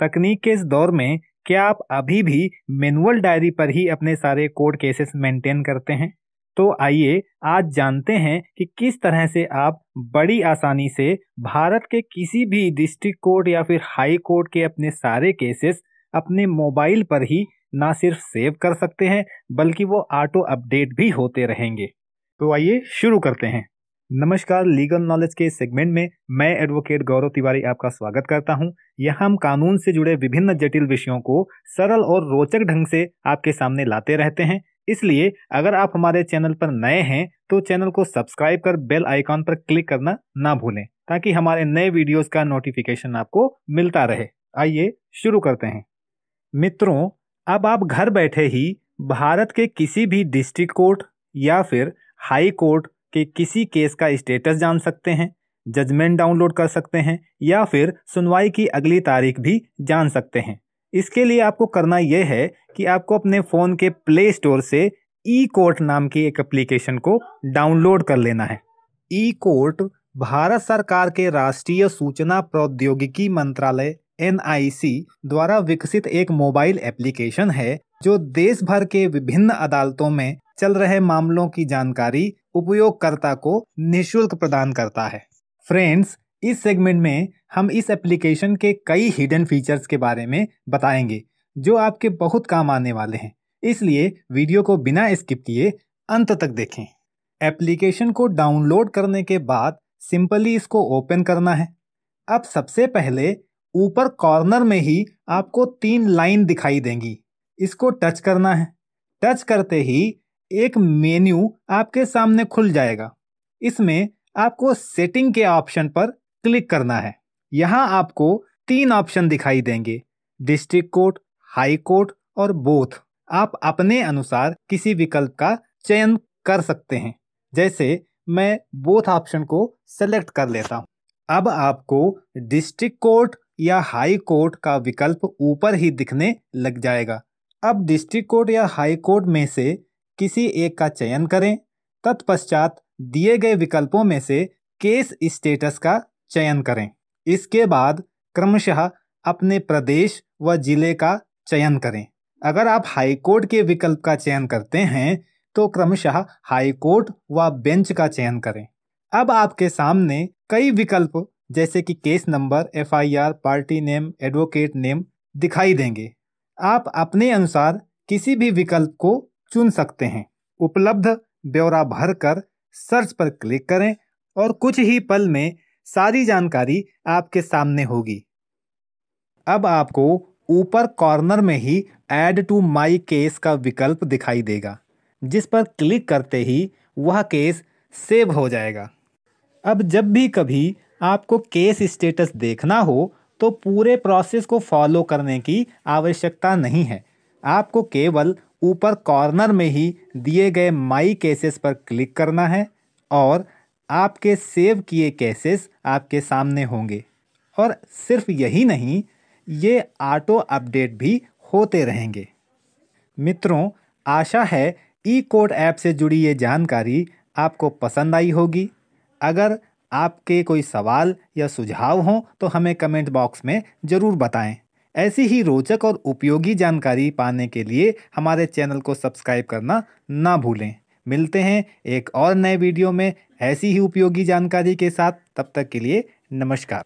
तकनीक के इस दौर में क्या आप अभी भी मैनुअल डायरी पर ही अपने सारे कोर्ट केसेस मेंटेन करते हैं? तो आइए आज जानते हैं कि किस तरह से आप बड़ी आसानी से भारत के किसी भी डिस्ट्रिक्ट कोर्ट या फिर हाई कोर्ट के अपने सारे केसेस अपने मोबाइल पर ही ना सिर्फ़ सेव कर सकते हैं, बल्कि वो ऑटो अपडेट भी होते रहेंगे। तो आइए शुरू करते हैं। नमस्कार लीगल नॉलेज के सेगमेंट में मैं एडवोकेट गौरव तिवारी आपका स्वागत करता हूँ। यहाँ हम कानून से जुड़े विभिन्न जटिल विषयों को सरल और रोचक ढंग से आपके सामने लाते रहते हैं। इसलिए अगर आप हमारे चैनल पर नए हैं तो चैनल को सब्सक्राइब कर बेल आइकॉन पर क्लिक करना ना भूलें, ताकि हमारे नए वीडियोस का नोटिफिकेशन आपको मिलता रहे। आइए शुरू करते हैं। मित्रों, अब आप घर बैठे ही भारत के किसी भी डिस्ट्रिक्ट कोर्ट या फिर हाई कोर्ट के किसी केस का स्टेटस जान सकते हैं, जजमेंट डाउनलोड कर सकते हैं, या फिर सुनवाई की अगली तारीख भी जान सकते हैं। इसके लिए आपको करना यह है कि आपको अपने फ़ोन के प्ले स्टोर से ई कोर्ट नाम की एक एप्लीकेशन को डाउनलोड कर लेना है। ई कोर्ट भारत सरकार के राष्ट्रीय सूचना प्रौद्योगिकी मंत्रालय एनआईसी द्वारा विकसित एक मोबाइल एप्लीकेशन है, जो देश भर के विभिन्न अदालतों में चल रहे मामलों की जानकारी उपयोगकर्ता को निशुल्क प्रदान करता है। फ्रेंड्स इस सेगमेंट में हम इस एप्लीकेशन के कई हिडन फीचर्स के बारे में बताएँगे, जो आपके बहुत काम आने वाले हैं। इसलिए वीडियो को बिना स्किप किए अंत तक देखें। एप्लीकेशन को डाउनलोड करने के बाद सिंपली इसको ओपन करना है। अब सबसे पहले ऊपर कॉर्नर में ही आपको तीन लाइन दिखाई देंगी। इसको टच करना है। टच करते ही एक मेन्यू आपके सामने खुल जाएगा। इसमें आपको सेटिंग के ऑप्शन पर क्लिक करना है। यहाँ आपको तीन ऑप्शन दिखाई देंगे, डिस्ट्रिक्ट कोर्ट, हाई कोर्ट और बोथ। आप अपने अनुसार किसी विकल्प का चयन कर सकते हैं। जैसे मैं बोथ ऑप्शन को सेलेक्ट कर लेता हूँ। अब आपको डिस्ट्रिक्ट कोर्ट या हाई कोर्ट का विकल्प ऊपर ही दिखने लग जाएगा। अब डिस्ट्रिक्ट कोर्ट या हाई कोर्ट में से किसी एक का चयन करें। तत्पश्चात दिए गए विकल्पों में से केस स्टेटस का चयन करें। इसके बाद क्रमशः अपने प्रदेश व ज़िले का चयन करें। अगर आप हाई कोर्ट के विकल्प का चयन करते हैं तो क्रमशः हाई कोर्ट व बेंच का चयन करें। अब आपके सामने कई विकल्प जैसे कि case number FIR, party name advocate name दिखाई देंगे। आप अपने अनुसार किसी भी विकल्प को चुन सकते हैं। उपलब्ध ब्यौरा भरकर सर्च पर क्लिक करें और कुछ ही पल में सारी जानकारी आपके सामने होगी। अब आपको ऊपर कॉर्नर में ही ऐड टू माई केस का विकल्प दिखाई देगा, जिस पर क्लिक करते ही वह केस सेव हो जाएगा। अब जब भी कभी आपको केस स्टेटस देखना हो तो पूरे प्रोसेस को फॉलो करने की आवश्यकता नहीं है। आपको केवल ऊपर कॉर्नर में ही दिए गए माई केसेस पर क्लिक करना है और आपके सेव किए केसेस आपके सामने होंगे। और सिर्फ़ यही नहीं, ये ऑटो अपडेट भी होते रहेंगे। मित्रों, आशा है ई कोड ऐप से जुड़ी ये जानकारी आपको पसंद आई होगी। अगर आपके कोई सवाल या सुझाव हों तो हमें कमेंट बॉक्स में ज़रूर बताएँ। ऐसी ही रोचक और उपयोगी जानकारी पाने के लिए हमारे चैनल को सब्सक्राइब करना ना भूलें। मिलते हैं एक और नए वीडियो में ऐसी ही उपयोगी जानकारी के साथ। तब तक के लिए नमस्कार।